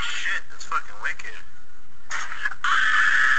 shit, that's fucking wicked.